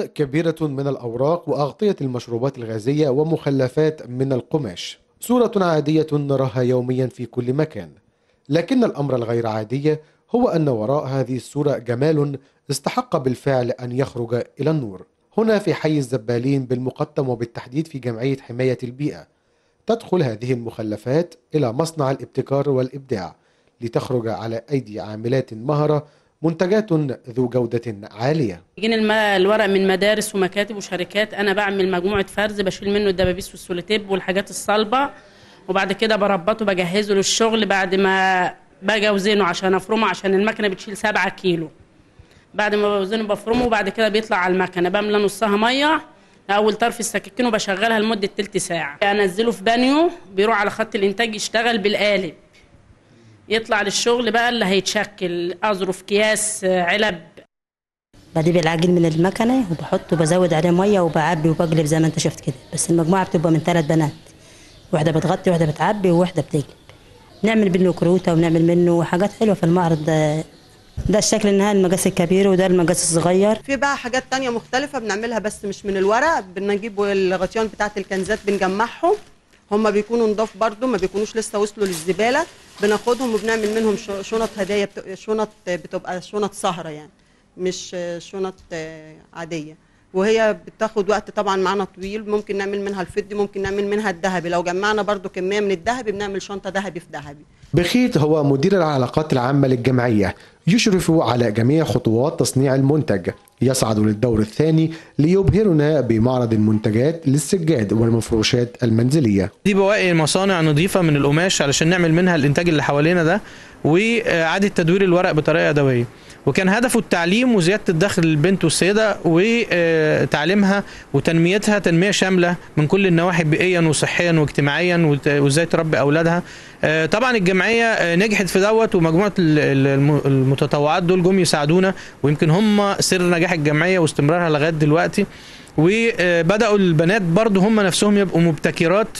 كبيرة من الأوراق وأغطية المشروبات الغازية ومخلفات من القماش. صورة عادية نراها يوميا في كل مكان. لكن الأمر الغير عادي هو أن وراء هذه الصورة جمال استحق بالفعل أن يخرج إلى النور. هنا في حي الزبالين بالمقطم وبالتحديد في جمعية حماية البيئة. تدخل هذه المخلفات إلى مصنع الابتكار والإبداع لتخرج على أيدي عاملات مهرة منتجات ذو جودة عالية. يجيني الم- الورق من مدارس ومكاتب وشركات. أنا بعمل مجموعة فرز بشيل منه الدبابيس والسوليتيب والحاجات الصلبة وبعد كده بربطه بجهزه للشغل بعد ما باجي أوزنه عشان أفرمه عشان المكنة بتشيل 7 كيلو. بعد ما بوزنه بفرمه وبعد كده بيطلع على المكنة. بملى نصها مية اول طرف السكاكين وبشغلها لمدة تلت ساعة. أنزله في بانيو بيروح على خط الإنتاج يشتغل بالقالب يطلع للشغل بقى اللي هيتشكل. أظرف اكياس علب. بجيب العجين من المكنة وبحطه وبزود عليه مية وبعبي وبقلب زي ما انت شفت كده. بس المجموعة بتبقى من ثلاث بنات. واحدة بتغطي واحدة بتعبي وواحدة بتقلب نعمل منه كروتة ونعمل منه حاجات حلوة في المعرض. ده ده الشكل النهائي المقاس الكبير وده المقاس الصغير. في بقى حاجات تانية مختلفة بنعملها بس مش من الورق. بنجيب الغطيان بتاعت الكنزات بنجمعهم. هما بيكونوا نضاف برضو ما بيكونوش لسه وصلوا للزبالة. بناخدهم وبنعمل منهم شنط هدايا شنط بتبقى شنط سهرة يعني مش شنط عادية. وهي بتاخد وقت طبعا معانا طويل ممكن نعمل منها الفضي ممكن نعمل منها الذهبي. لو جمعنا برضو كمية من الذهبي بنعمل شنطة ذهبي في ذهبي. بخيت هو مدير العلاقات العامة للجمعية يشرف على جميع خطوات تصنيع المنتج. يصعد للدور الثاني ليبهرنا بمعرض المنتجات للسجاد والمفروشات المنزلية. دي بواقي مصانع نظيفة من القماش علشان نعمل منها الإنتاج اللي حوالينا ده وإعادة تدوير الورق بطريقة يدوية. وكان هدفه التعليم وزيادة الدخل للبنت والسيده وتعليمها وتنميتها تنمية شاملة من كل النواحي بيئيا وصحيا واجتماعيا وإزاي تربي أولادها. آه، طبعا الجمعية آه، نجحت في دوت ومجموعة ال- ال- الم- المتطوعات دول جم يساعدونا ويمكن هم سر نجاح الجمعية واستمرارها لغاية دلوقتي. وبدأوا البنات برضو هم نفسهم يبقوا مبتكرات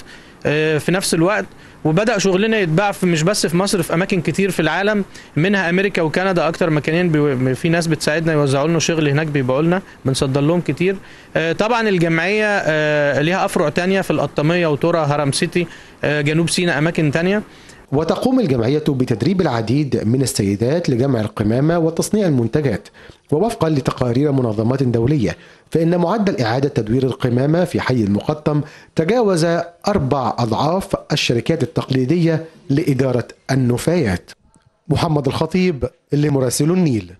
في نفس الوقت وبدأ شغلنا يتباع في مش بس في مصر في أماكن كتير في العالم منها أمريكا وكندا أكتر مكانين في ناس بتساعدنا يوزعوا لنا شغل هناك بيبيعوا لنا بنصدر لهم كتير. آه، طبعا الجمعية آه، ليها أفرع تانية في القطاميه وتورا هرم سيتي آه، جنوب سيناء أماكن تانية. وتقوم الجمعية بتدريب العديد من السيدات لجمع القمامة وتصنيع المنتجات ووفقا لتقارير منظمات دولية فإن معدل إعادة تدوير القمامة في حي المقطم تجاوز أربع أضعاف الشركات التقليدية لإدارة النفايات. محمد الخطيب لمراسل النيل.